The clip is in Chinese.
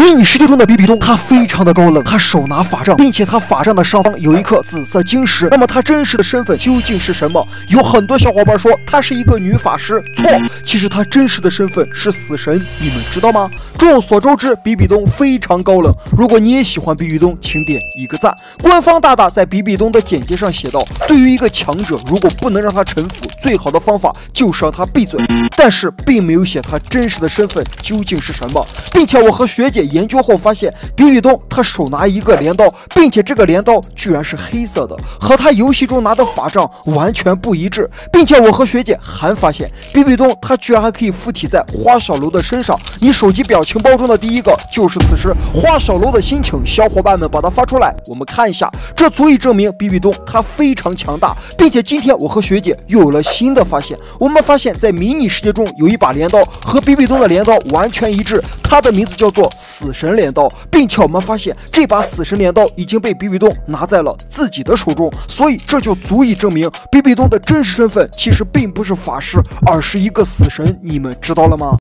迷你世界中的比比东，他非常的高冷，他手拿法杖，并且他法杖的上方有一颗紫色晶石。那么他真实的身份究竟是什么？有很多小伙伴说他是一个女法师，错，其实他真实的身份是死神，你们知道吗？众所周知，比比东非常高冷。如果你也喜欢比比东，请点一个赞。官方大大在比比东的简介上写道：对于一个强者，如果不能让他臣服，最好的方法就是让他闭嘴。但是并没有写他真实的身份究竟是什么，并且我和学姐。研究后发现，比比东他手拿一个镰刀，并且这个镰刀居然是黑色的，和他游戏中拿的法杖完全不一致。并且我和学姐还发现，比比东他居然还可以附体在花小楼的身上。你手机表情包中的第一个就是此时花小楼的心情，小伙伴们把它发出来，我们看一下，这足以证明比比东他非常强大。并且今天我和学姐又有了新的发现，我们发现，在迷你世界中有一把镰刀和比比东的镰刀完全一致，它的名字叫做。死神镰刀，并且我们发现这把死神镰刀已经被比比东拿在了自己的手中，所以这就足以证明比比东的真实身份其实并不是法师，而是一个死神。你们知道了吗？